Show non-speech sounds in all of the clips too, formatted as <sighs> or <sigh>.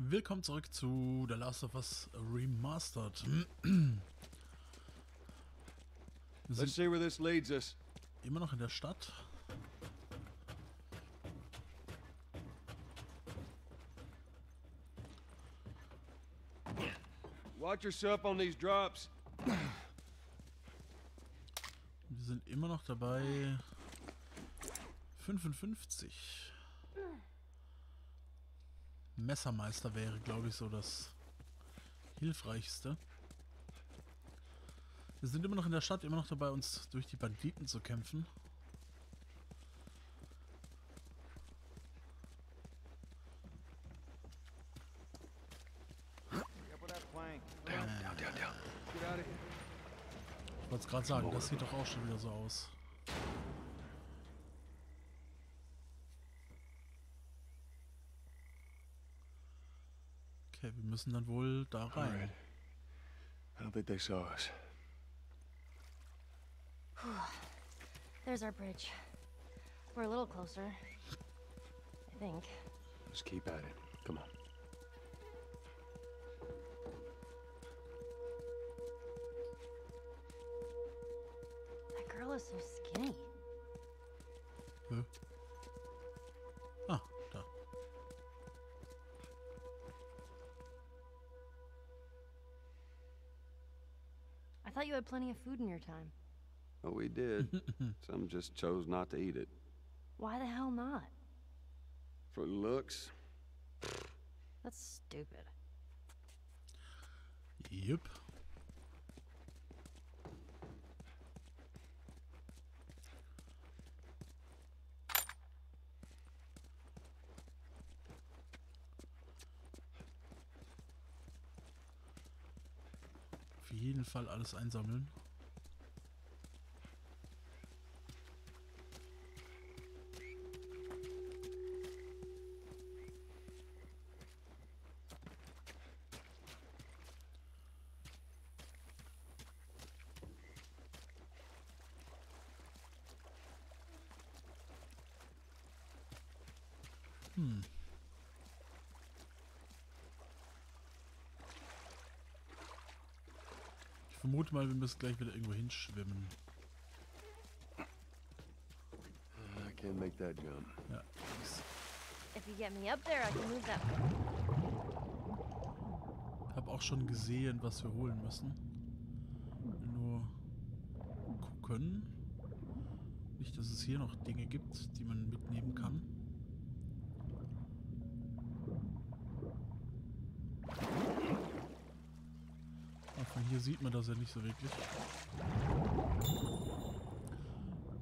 Willkommen zurück zu The Last of Us Remastered. Let's see where this leads us. immer noch in der Stadt. Watch yourself on these drops. Wir sind immer noch dabei. 55. Messermeister wäre, glaube ich, so das hilfreichste. Wir sind immer noch in der Stadt, immer noch dabei, uns durch die Banditen zu kämpfen. Here. Ich wollte es gerade sagen, das sieht doch auch schon wieder so aus. Okay, wir müssen dann wohl da rein. Alright. I don't think they saw us. <sighs> There's our bridge. We're a little closer. I think. Let's keep at it. Come on. That girl is so skinny. Hä? Thought you had plenty of food in your time. Oh, we did. <laughs> Some just chose not to eat it. Why the hell not? For looks, That's stupid. Jupp. Jeden Fall alles einsammeln. Ich vermute mal, wir müssen gleich wieder irgendwo hinschwimmen. I can't make that jump. Ja. If you get me up there, I can move that. Hab auch schon gesehen, was wir holen müssen. Nur gucken. Nicht, dass es hier noch Dinge gibt, die man mitnehmen kann. Hier sieht man das ja nicht so wirklich.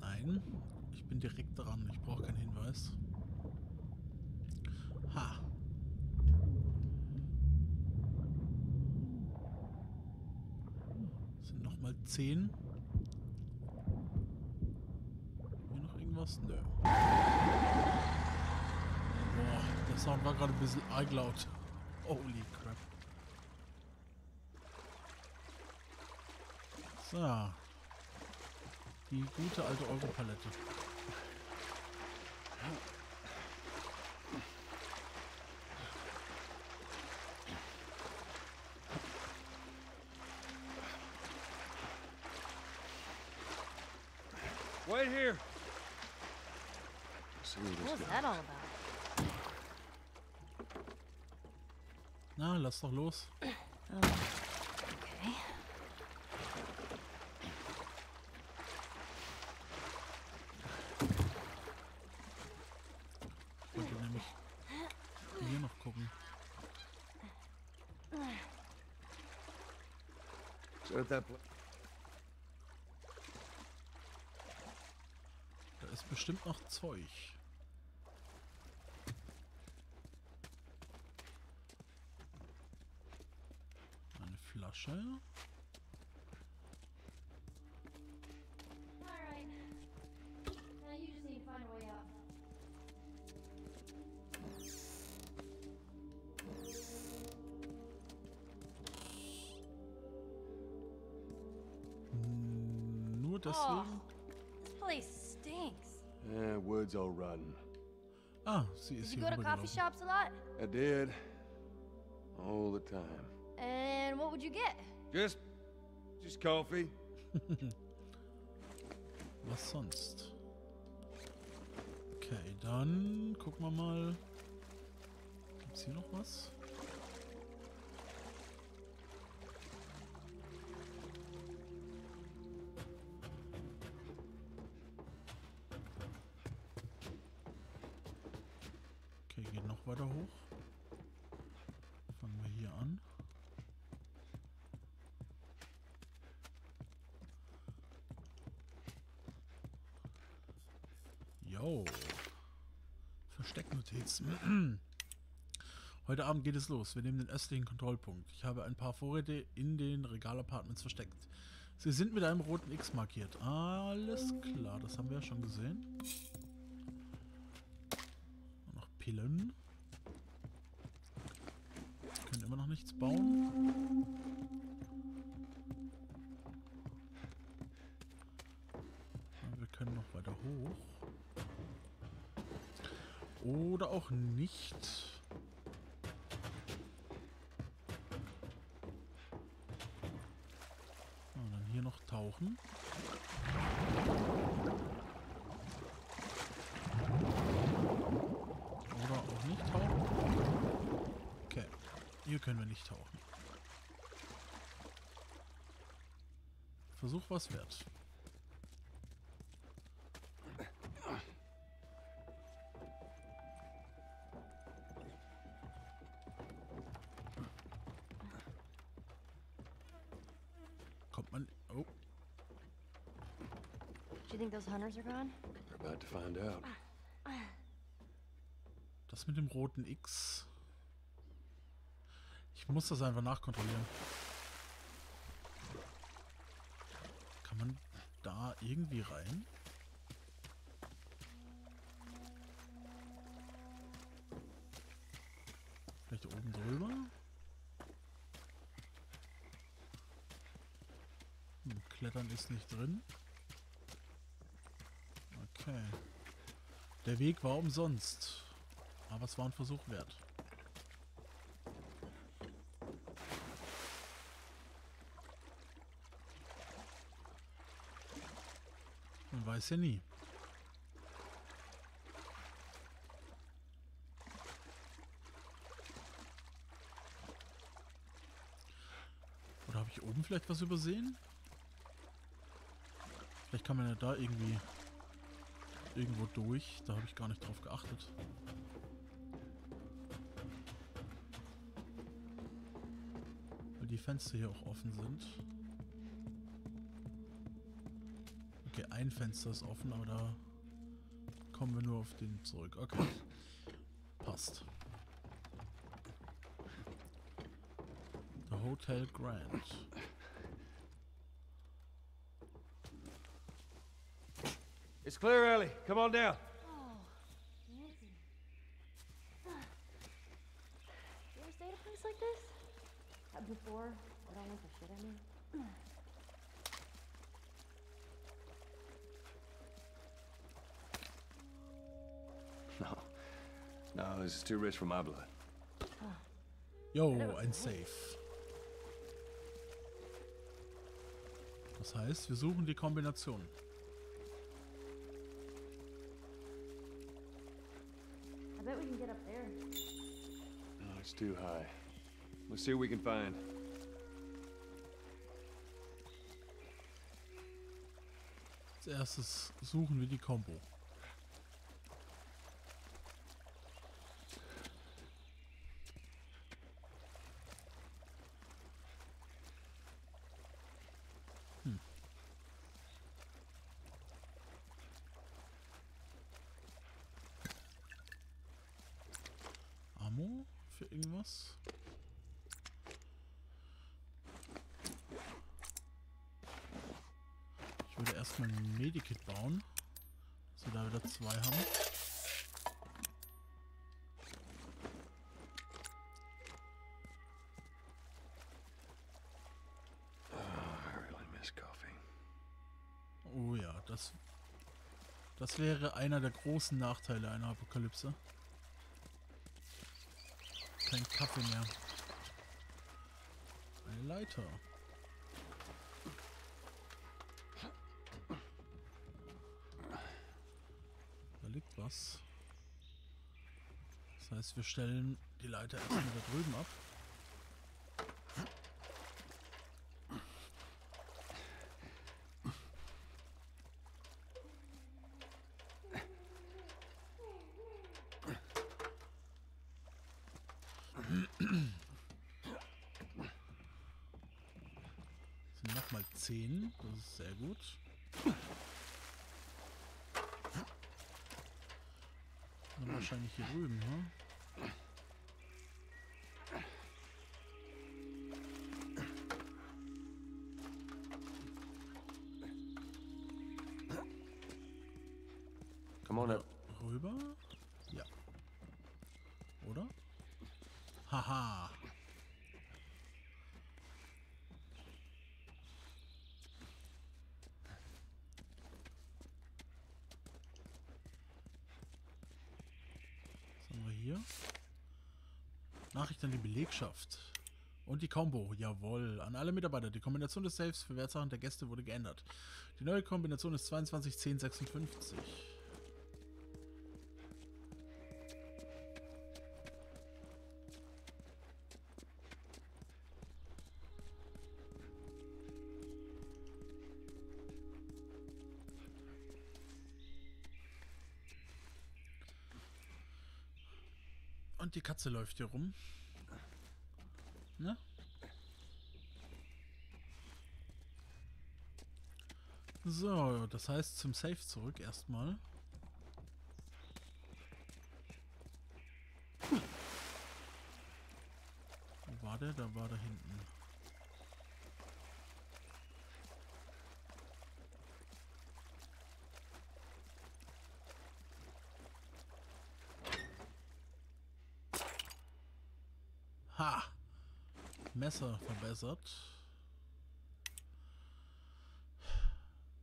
Nein, ich bin direkt dran. Ich brauche keinen Hinweis. Ha. Sind nochmal 10. Hier noch irgendwas? Nö. Boah, der Sound war gerade ein bisschen arg laut. Holy crap. So. Die gute alte Europalette. Wait here. That all about? Na, lass doch los. Okay. Ich wollte nämlich hier noch gucken. So at that pla- Da ist bestimmt noch Zeug. Eine Flasche. Nur deswegen. This place stinks. Eh, wood's all rotten. Sie ist Did you go to coffee shops a lot? I did. All the time. And what would you get? Just, just coffee. <laughs> Was sonst? Okay, dann gucken wir mal. Gibt's hier noch was? Weiter hoch. Fangen wir hier an. Jo. Verstecknotizen. <clears throat> Heute Abend geht es los. Wir nehmen den östlichen Kontrollpunkt. Ich habe ein paar Vorräte in den Regalapartments versteckt. Sie sind mit einem roten X markiert. Alles klar, das haben wir ja schon gesehen. Noch Pillen. Wir bauen. Wir können noch weiter hoch. Oder auch nicht. So, dann hier noch tauchen. Oder auch nicht tauchen. Okay, hier können wir nicht tauchen. Versuch was wert. Kommt man... Oh, Do you think those hunters are gone? We're about to find out. das mit dem roten X. Ich muss das einfach nachkontrollieren. Kann man da irgendwie rein? Vielleicht oben drüber? Hm, Klettern ist nicht drin. Okay. Der Weg war umsonst. Aber es war ein Versuch wert. Man weiß ja nie. Oder habe ich oben vielleicht was übersehen? Vielleicht kann man ja da irgendwie irgendwo durch. Da habe ich gar nicht drauf geachtet. Weil die Fenster hier auch offen sind. Ein Fenster ist offen, aber da kommen wir nur auf den zurück. Okay. Passt. The Hotel Grand. It's clear, Ellie. Come on down. Oh, Nancy. You ever stayed at a place like this? Before? I don't know for shit, I mean. No, this is too rich for my blood. Das ein Safe. Das heißt, wir suchen die Kombination. I bet we can get up there. No, it's too high. Let's see what we can find. Als erstes suchen wir die Combo. Hm. Ammo für irgendwas? Ich würde erstmal ein Medikit bauen, dass wir da wieder zwei haben. Oh, I really miss coffee. Oh ja, das, das wäre einer der großen Nachteile einer Apokalypse. Kein Kaffee mehr. Leiter. Da liegt was. Das heißt, wir stellen die Leiter erstmal da drüben ab. sind nochmal 10. Das ist sehr gut. Dann wahrscheinlich hier drüben, ne? Come on up. Rüber? Ja. Oder? Haha. Was haben wir hier? Nachricht an die Belegschaft. Und die Combo, jawohl. An alle Mitarbeiter. Die Kombination des Saves für Wertsachen der Gäste wurde geändert. Die neue Kombination ist 221056. Und die Katze läuft hier rum. Ne? So, das heißt zum Safe zurück erstmal. Wo war der? Da war da hinten. Ha! Messer verbessert.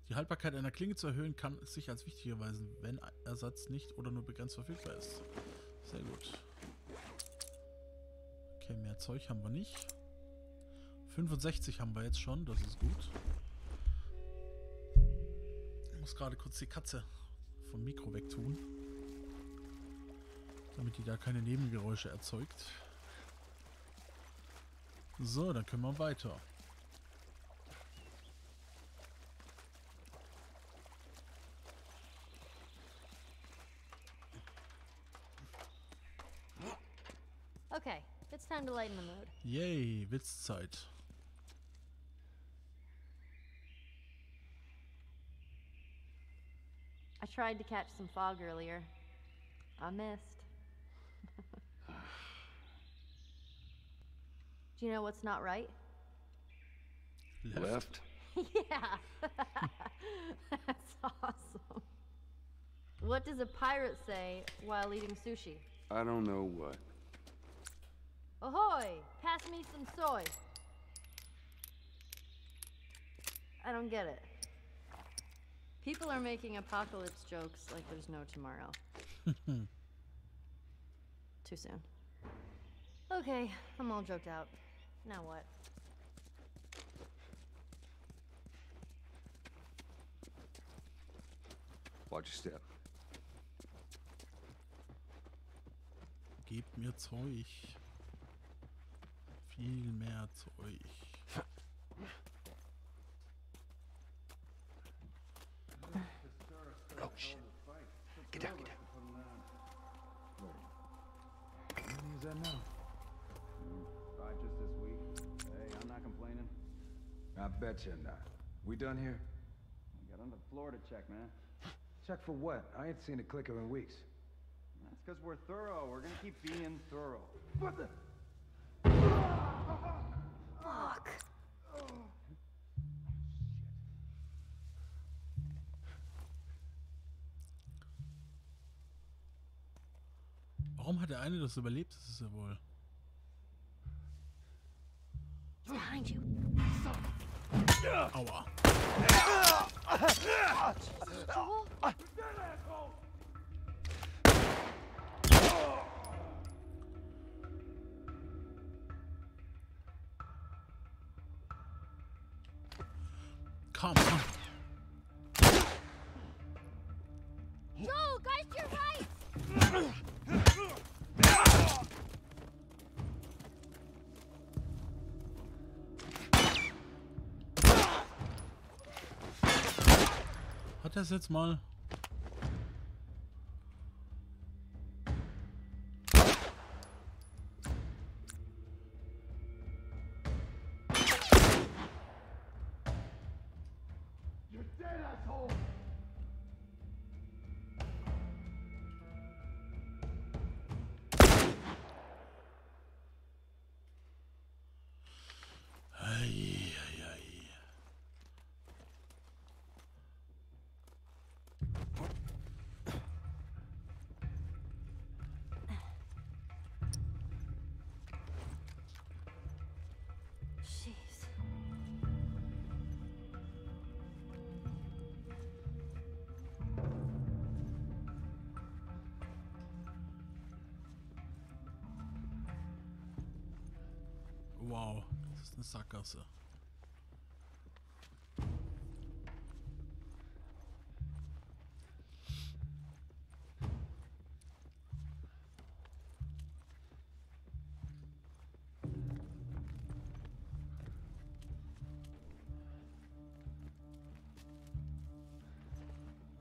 Die Haltbarkeit einer Klinge zu erhöhen kann sich als wichtig erweisen, wenn Ersatz nicht oder nur begrenzt verfügbar ist. Sehr gut. Okay, mehr Zeug haben wir nicht. 65 haben wir jetzt schon, das ist gut. Ich muss gerade kurz die Katze vom Mikro wegtun. Damit die da keine Nebengeräusche erzeugt. So, dann können wir weiter. Okay, it's time to lighten the mood. Yay, Witzzeit. I tried to catch some fog earlier. I missed. Do you know what's not right? Left? <laughs> yeah. <laughs> That's awesome. What does a pirate say while eating sushi? I don't know what. Ahoy! Pass me some soy. I don't get it. People are making apocalypse jokes like there's no tomorrow. <laughs> Too soon. Okay, I'm all joked out. Now what? Watch your step. Gebt mir Zeug. Viel mehr Zeug. Oh, shit. Get down, get down. Is that now? Bet you're not. We done here? I got on the floor to check, man. Check for what? I ain't seen a clicker in weeks. That's because we're thorough. We're gonna keep being thorough. What the? Fuck! Warum hat der eine das überlebt? Das ist ja wohl. Behind you. Oh, Aua. Come. Es jetzt mal? Wow, das ist eine Sackgasse.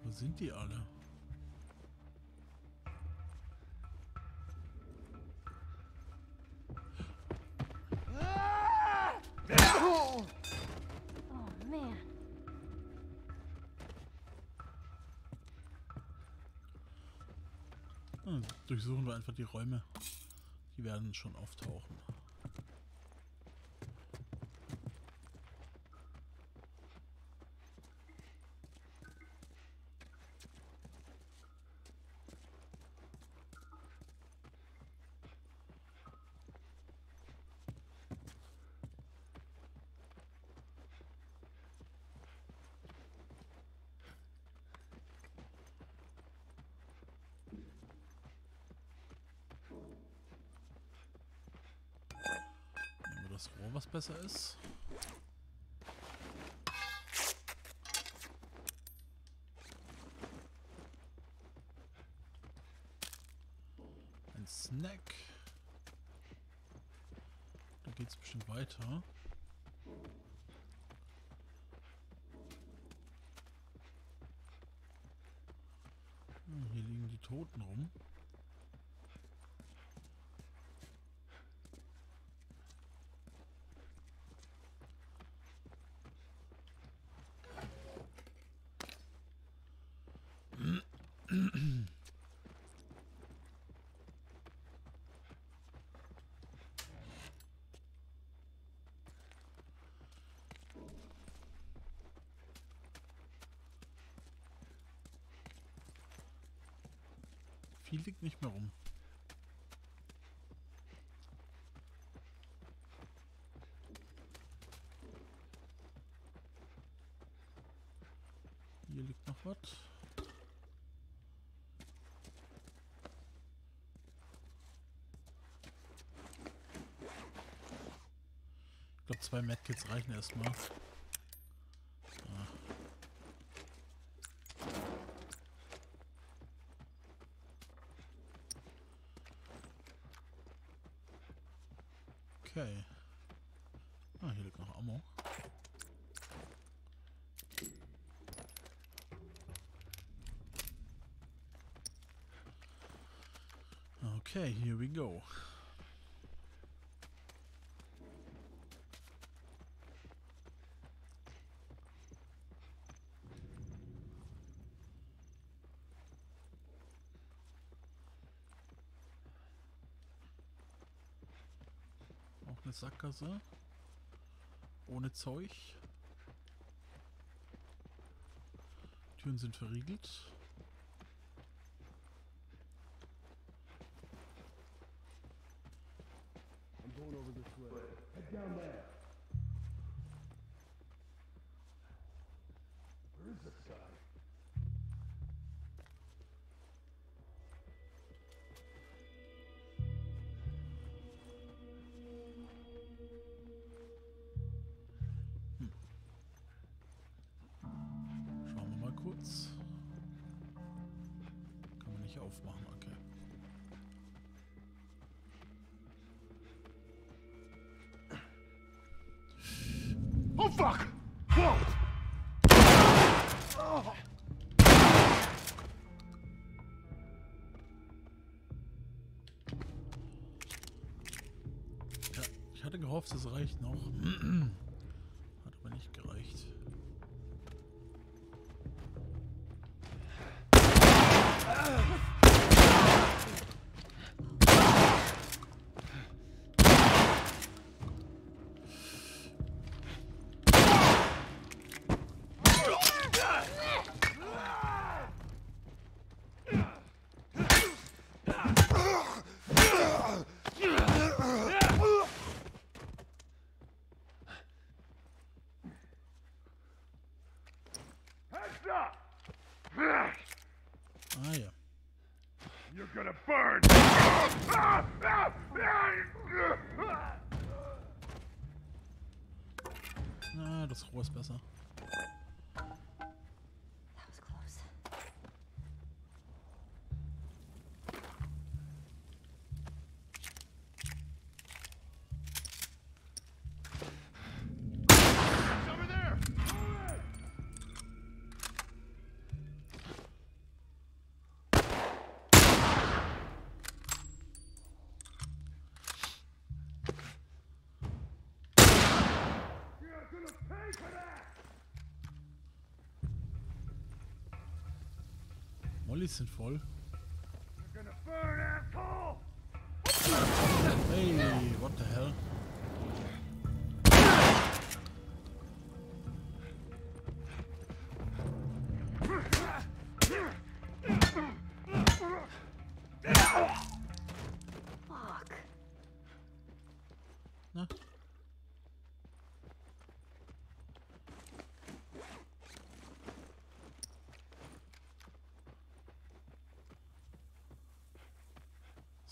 Wo sind die alle? Durchsuchen wir einfach die Räume. Die werden schon auftauchen. Das Rohr, was besser ist. Ein Snack. Da geht's bestimmt weiter. Hm, Hier liegen die Toten rum. Viel liegt nicht mehr rum. Hier liegt noch was. Ich glaube, zwei Medkits reichen erstmal. Ah. Okay. Ah, hier liegt noch Ammo. Okay, here we go. Auch eine Sackgasse. Ohne Zeug. Türen sind verriegelt. aufmachen, okay. Oh fuck! Whoa. Ich hatte gehofft, es reicht noch. <clears throat> burn! Na, das Rohr ist besser. Mollys sind voll. Hey, what the hell?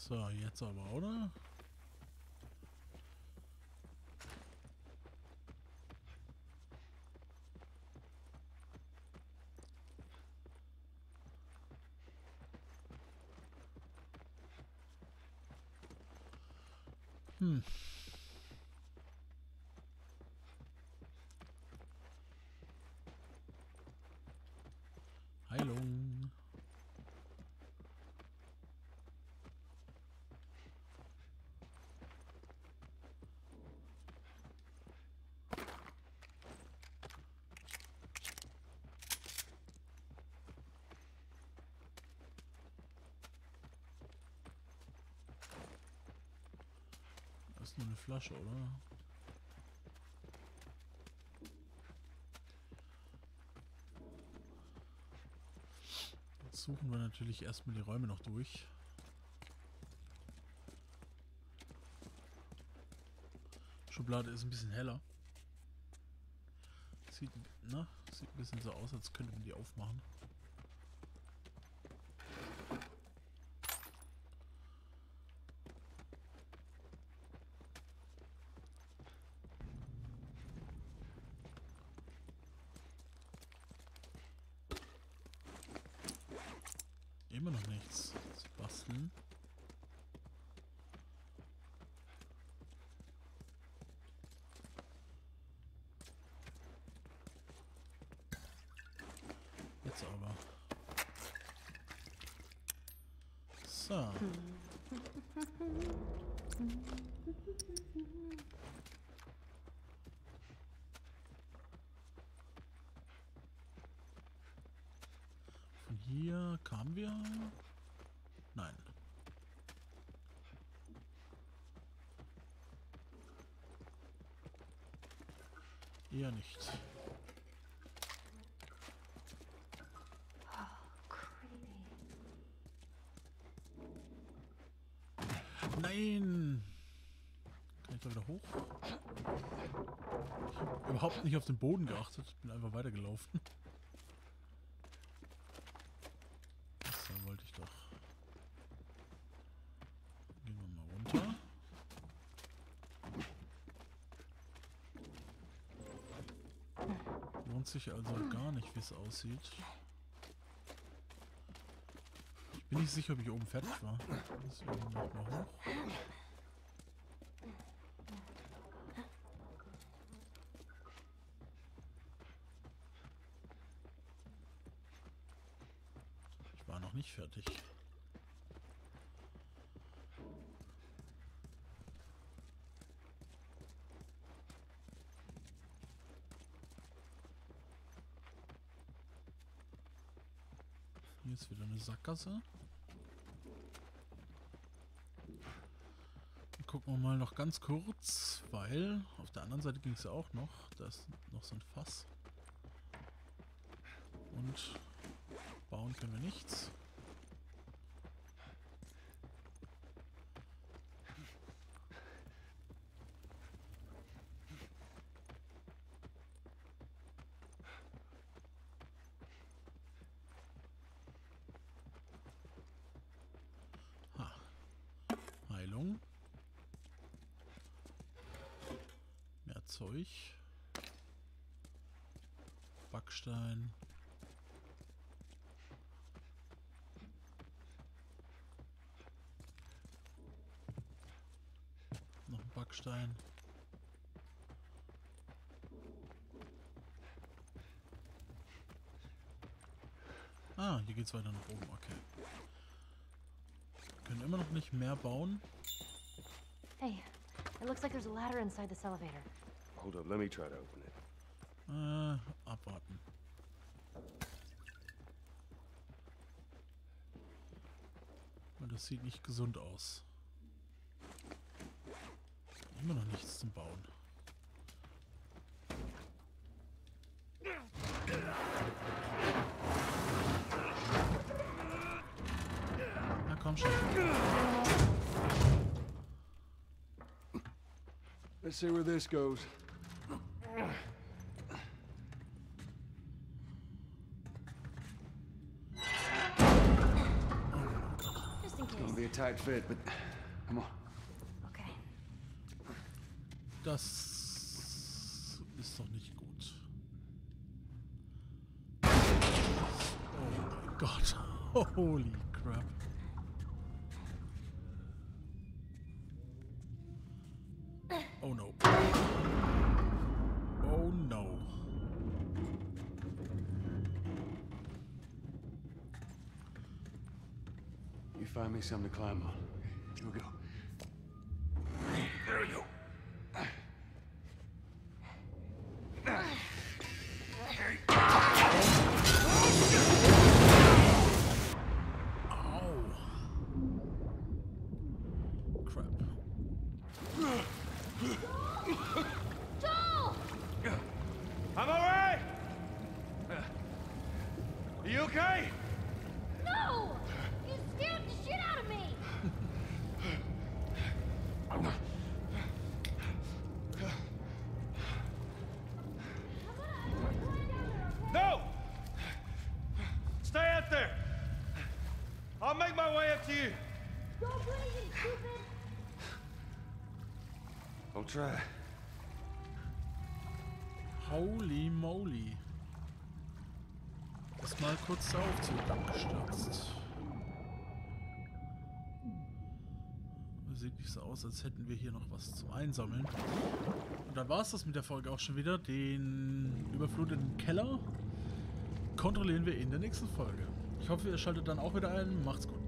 So, jetzt aber, oder? Hm. Heilung. Ist nur eine Flasche, oder? Jetzt suchen wir natürlich erstmal die Räume noch durch. Schublade ist ein bisschen heller. Sieht, na, sieht ein bisschen so aus, als könnte man die aufmachen. Immer noch nichts zu basteln. Jetzt aber. So. Hier kamen wir. Nein. Eher nicht. Nein! Kann ich da wieder hoch? Ich habe überhaupt nicht auf den Boden geachtet. Bin einfach weitergelaufen. So wollte ich doch. Gehen wir mal runter. Sich also gar nicht, wie es aussieht. Ich bin nicht sicher, ob ich oben fertig war. Deswegen nochmal hoch. Ich war noch nicht fertig. Hier ist wieder eine Sackgasse. Dann gucken wir mal noch ganz kurz, weil auf der anderen Seite ging es ja auch noch. Da ist noch so ein Fass. Und bauen können wir nichts. Ha. Heilung. Mehr Zeug. Backstein. Noch ein Backstein. Ah, hier geht's weiter nach oben, okay. Wir können immer noch nicht mehr bauen. Hey, it looks like there's a ladder inside this elevator. Hold up, let me try to open it. Äh, abwarten. Und das sieht nicht gesund aus. Immer noch nichts zum Bauen. Na komm schon. Let's see where this goes. Just in Gonna be a tight fit, but come on. Das ist doch nicht gut. Oh mein Gott. <laughs> Holy crap. Oh no. Oh no. You find me something to climb on. Okay? No! You scared the shit out of me! <laughs> No! Stay out there! I'll make my way up to you. Go blazing, stupid! I'll try. Holy moly. Erstmal kurz der Aufzug abgestürzt. Sieht nicht so aus, als hätten wir hier noch was zum Einsammeln. Und dann war es das mit der Folge auch schon wieder. Den überfluteten Keller kontrollieren wir in der nächsten Folge. Ich hoffe, ihr schaltet dann auch wieder ein. Macht's gut.